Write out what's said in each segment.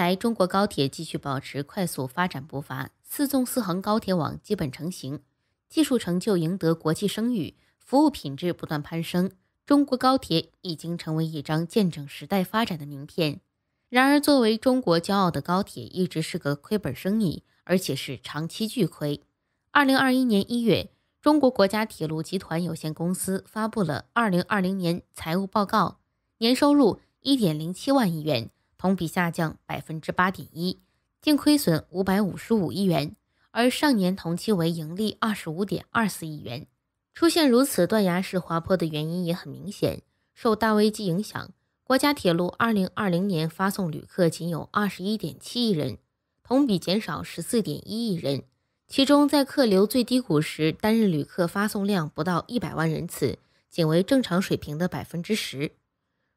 来，中国高铁继续保持快速发展步伐，四纵四横高铁网基本成型，技术成就赢得国际声誉，服务品质不断攀升。中国高铁已经成为一张见证时代发展的名片。然而，作为中国骄傲的高铁，一直是个亏本生意，而且是长期巨亏。二零二一年一月，中国国家铁路集团有限公司发布了二零二零年财务报告，年收入一点零七万亿元。同比下降百分之八点一，净亏损五百五十五亿元，而上年同期为盈利二十五点二四亿元。出现如此断崖式滑坡的原因也很明显，受大危机影响，国家铁路二零二零年发送旅客仅有二十一点七亿人，同比减少十四点一亿人。其中，在客流最低谷时，单日旅客发送量不到一百万人次，仅为正常水平的百分之十。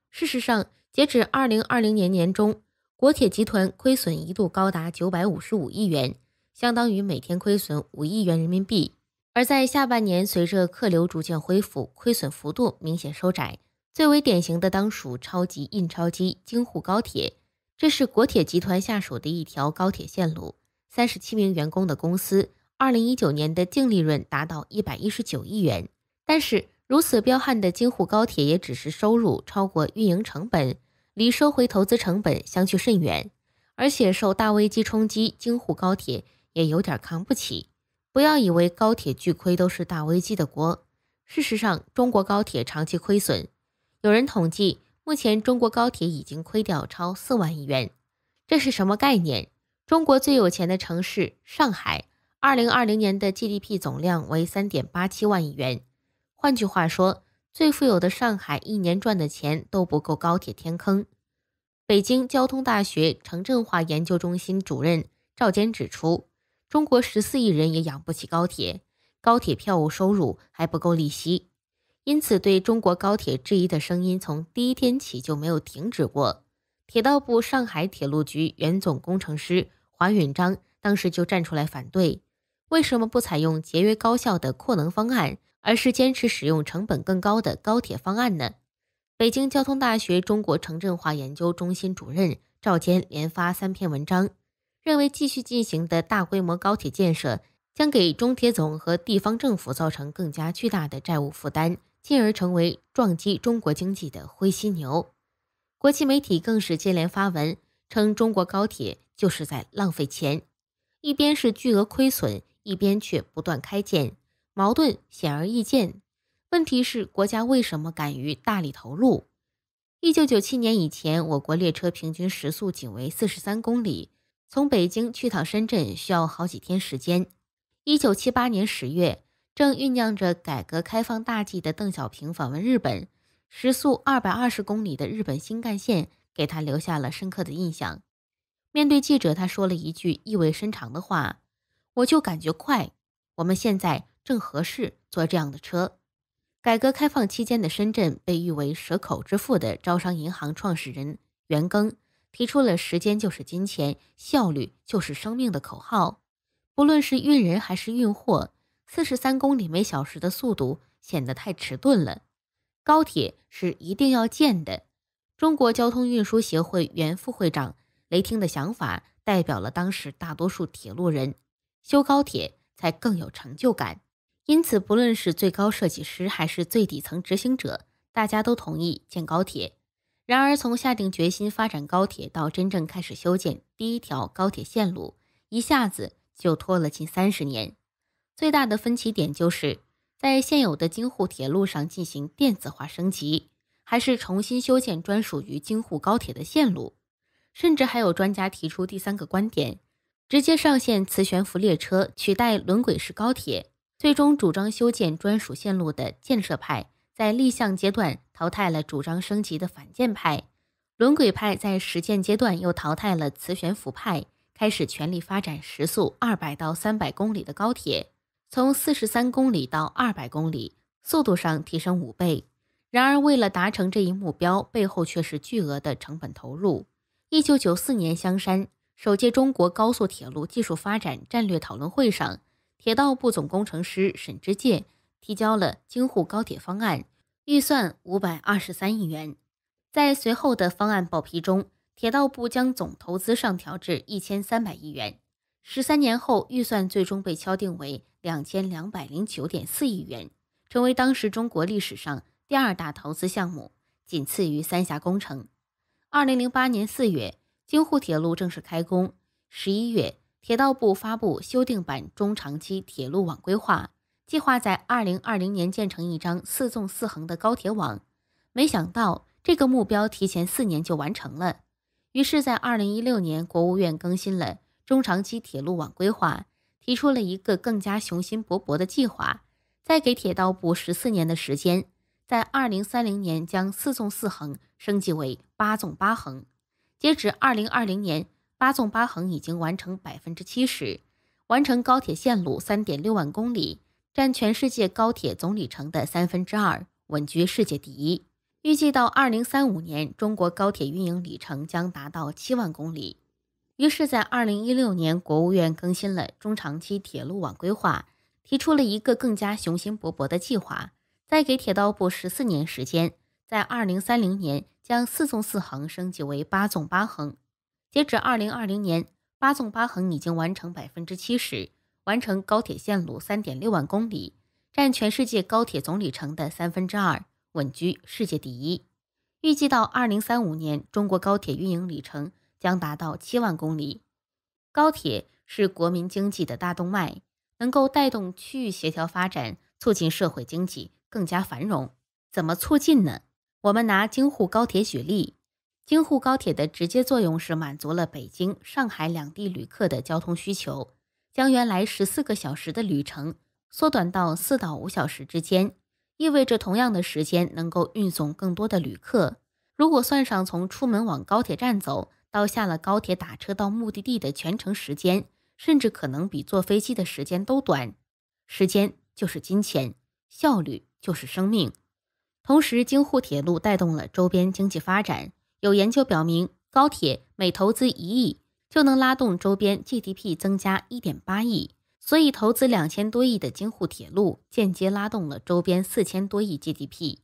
事实上，截止二零二零年年中，国铁集团亏损一度高达九百五十五亿元，相当于每天亏损五亿元人民币。而在下半年，随着客流逐渐恢复，亏损幅度明显收窄。最为典型的当属超级印钞机京沪高铁，这是国铁集团下属的一条高铁线路，三十七名员工的公司，二零一九年的净利润达到一百一十九亿元，但是。如此彪悍的京沪高铁，也只是收入超过运营成本，离收回投资成本相去甚远。而且受大危机冲击，京沪高铁也有点扛不起。不要以为高铁巨亏都是大危机的锅，事实上，中国高铁长期亏损。有人统计，目前中国高铁已经亏掉超四万亿元。这是什么概念？中国最有钱的城市上海，二零二零年的 GDP 总量为三点八七万亿元。换句话说，最富有的上海一年赚的钱都不够高铁填坑。北京交通大学城镇化研究中心主任赵坚指出，中国十四亿人也养不起高铁，高铁票务收入还不够利息，因此对中国高铁质疑的声音从第一天起就没有停止过。铁道部上海铁路局原总工程师华允章当时就站出来反对，为什么不采用节约高效的扩能方案？而是坚持使用成本更高的高铁方案呢？北京交通大学中国城镇化研究中心主任赵坚连发三篇文章，认为继续进行的大规模高铁建设将给中铁总和地方政府造成更加巨大的债务负担，进而成为撞击中国经济的灰犀牛。国际媒体更是接连发文称，中国高铁就是在浪费钱，一边是巨额亏损，一边却不断开建。矛盾显而易见。问题是，国家为什么敢于大力投入？一九九七年以前，我国列车平均时速仅为四十三公里，从北京去趟深圳需要好几天时间。一九七八年十月，正酝酿着改革开放大计的邓小平访问日本，时速二百二十公里的日本新干线给他留下了深刻的印象。面对记者，他说了一句意味深长的话：“我就感觉快。我们现在。”正合适坐这样的车。改革开放期间的深圳被誉为“蛇口之父”的招商银行创始人袁庚提出了“时间就是金钱，效率就是生命”的口号。不论是运人还是运货，四十三公里每小时的速度显得太迟钝了。高铁是一定要建的。中国交通运输协会原副会长雷霆的想法代表了当时大多数铁路人：修高铁才更有成就感。因此，不论是最高设计师还是最底层执行者，大家都同意建高铁。然而，从下定决心发展高铁到真正开始修建第一条高铁线路，一下子就拖了近三十年。最大的分歧点就是在现有的京沪铁路上进行电子化升级，还是重新修建专属于京沪高铁的线路。甚至还有专家提出第三个观点：直接上线磁悬浮列车，取代轮轨式高铁。最终主张修建专属线路的建设派，在立项阶段淘汰了主张升级的反建派；轮轨派在实践阶段又淘汰了磁悬浮派，开始全力发展时速二百到三百公里的高铁，从四十三公里到二百公里，速度上提升五倍。然而，为了达成这一目标，背后却是巨额的成本投入。一九九四年香山首届中国高速铁路技术发展战略讨论会上。铁道部总工程师沈之介提交了京沪高铁方案，预算五百二十三亿元。在随后的方案报批中，铁道部将总投资上调至一千三百亿元。十三年后，预算最终被敲定为两千两百零九点四亿元，成为当时中国历史上第二大投资项目，仅次于三峡工程。二零零八年四月，京沪铁路正式开工。十一月，铁道部发布修订版中长期铁路网规划，计划在二零二零年建成一张四纵四横的高铁网。没想到，这个目标提前四年就完成了。于是，在二零一六年，国务院更新了。中长期铁路网规划提出了一个更加雄心勃勃的计划，再给铁道部十四年的时间，在二零三零年将四纵四横升级为八纵八横。截止二零二零年，八纵八横已经完成百分之七十，完成高铁线路三点六万公里，占全世界高铁总里程的三分之二，稳居世界第一。预计到二零三五年，中国高铁运营里程将达到七万公里。于是，在二零一六年，国务院更新了中长期铁路网规划，提出了一个更加雄心勃勃的计划，再给铁道部十四年时间，在二零三零年将四纵四横升级为八纵八横。截止二零二零年，八纵八横已经完成百分之七十，完成高铁线路三点六万公里，占全世界高铁总里程的三分之二，稳居世界第一。预计到二零三五年，中国高铁运营里程。将达到七万公里。高铁是国民经济的大动脉，能够带动区域协调发展，促进社会经济更加繁荣。怎么促进呢？我们拿京沪高铁举例。京沪高铁的直接作用是满足了北京、上海两地旅客的交通需求，将原来十四个小时的旅程缩短到四到五小时之间，意味着同样的时间能够运送更多的旅客。如果算上从出门往高铁站走，到下了高铁打车到目的地的全程时间，甚至可能比坐飞机的时间都短。时间就是金钱，效率就是生命。同时，京沪铁路带动了周边经济发展。有研究表明，高铁每投资一亿，就能拉动周边 GDP 增加一点八亿。所以，投资两千多亿的京沪铁路，间接拉动了周边四千多亿 GDP。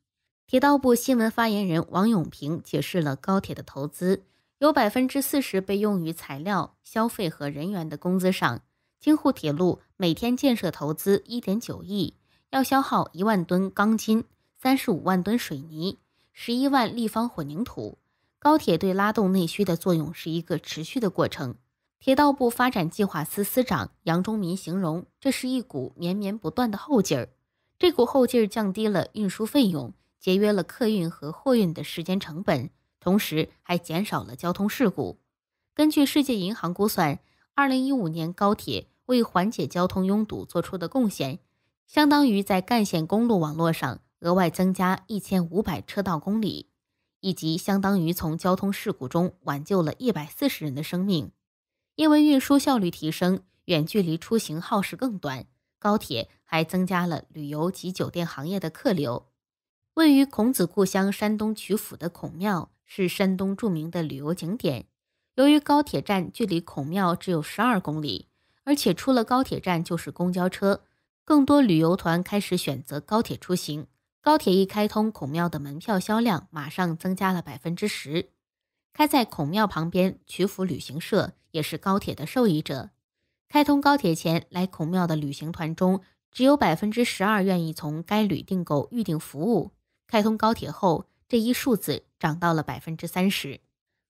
铁道部新闻发言人王永平解释了高铁的投资。有百分之四十被用于材料、消费和人员的工资上。京沪铁路每天建设投资一点九亿，要消耗一万吨钢筋、三十五万吨水泥、十一万立方混凝土。高铁对拉动内需的作用是一个持续的过程。铁道部发展计划司司长杨忠民形容，这是一股绵绵不断的后劲儿。这股后劲儿降低了运输费用，节约了客运和货运的时间成本。同时还减少了交通事故。根据世界银行估算，二零一五年高铁为缓解交通拥堵做出的贡献，相当于在干线公路网络上额外增加一千五百车道公里，以及相当于从交通事故中挽救了一百四十人的生命。因为运输效率提升，远距离出行耗时更短，高铁还增加了旅游及酒店行业的客流。位于孔子故乡山东曲阜的孔庙。是山东著名的旅游景点。由于高铁站距离孔庙只有十二公里，而且出了高铁站就是公交车，更多旅游团开始选择高铁出行。高铁一开通，孔庙的门票销量马上增加了百分之十。开在孔庙旁边曲阜旅行社也是高铁的受益者。开通高铁前来孔庙的旅行团中，只有百分之十二愿意从该旅订购预订服务。开通高铁后，这一数字涨到了百分之三十。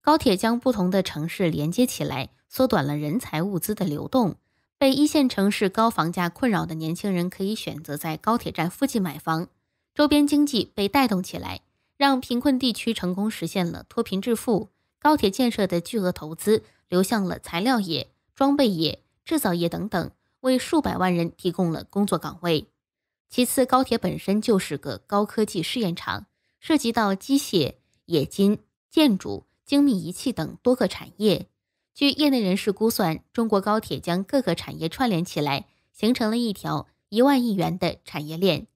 高铁将不同的城市连接起来，缩短了人才物资的流动。被一线城市高房价困扰的年轻人可以选择在高铁站附近买房，周边经济被带动起来，让贫困地区成功实现了脱贫致富。高铁建设的巨额投资流向了材料业、装备业、制造业等等，为数百万人提供了工作岗位。其次，高铁本身就是个高科技试验场。涉及到机械、冶金、建筑、精密仪器等多个产业。据业内人士估算，中国高铁将各个产业串联起来，形成了一条一万亿元的产业链。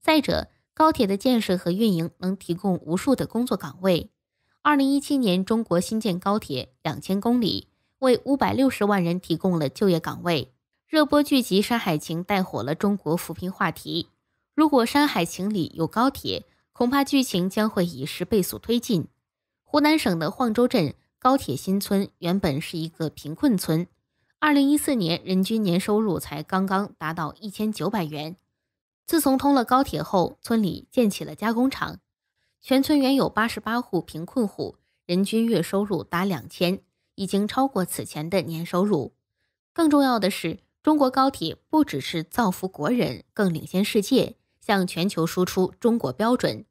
再者，高铁的建设和运营能提供无数的工作岗位。二零一七年，中国新建高铁两千公里，为五百六十万人提供了就业岗位。热播剧集《山海情》带火了中国扶贫话题。如果《山海情》里有高铁，恐怕剧情将会以十倍速推进。湖南省的晃州镇高铁新村原本是一个贫困村，二零一四年人均年收入才刚刚达到一千九百元。自从通了高铁后，村里建起了加工厂，全村原有八十八户贫困户，人均月收入达两千，已经超过此前的年收入。更重要的是，中国高铁不只是造福国人，更领先世界，向全球输出中国标准。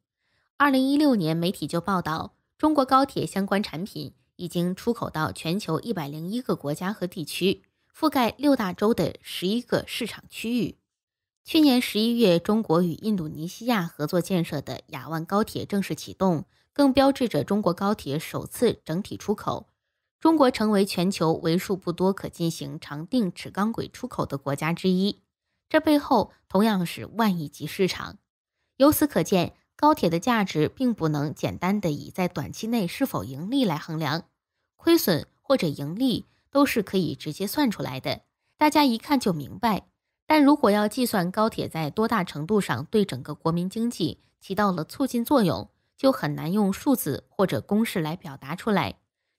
二零一六年，媒体就报道，中国高铁相关产品已经出口到全球一百零一个国家和地区，覆盖六大洲的十一个市场区域。去年十一月，中国与印度尼西亚合作建设的雅万高铁正式启动，更标志着中国高铁首次整体出口。中国成为全球为数不多可进行长定齿钢轨出口的国家之一，这背后同样是万亿级市场。由此可见，高铁的价值并不能简单的以在短期内是否盈利来衡量，亏损或者盈利都是可以直接算出来的，大家一看就明白。但如果要计算高铁在多大程度上对整个国民经济起到了促进作用，就很难用数字或者公式来表达出来，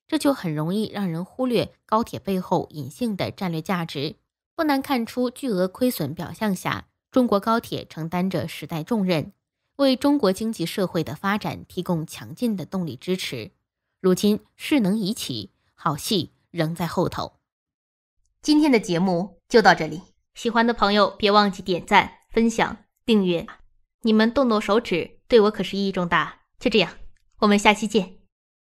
这就很容易让人忽略高铁背后隐性的战略价值。不难看出，巨额亏损表象下，中国高铁承担着时代重任，为中国经济社会的发展提供强劲的动力支持。如今势能已起，好戏仍在后头。今天的节目就到这里。喜欢的朋友别忘记点赞、分享、订阅，你们动动手指对我可是意义重大。就这样，我们下期见。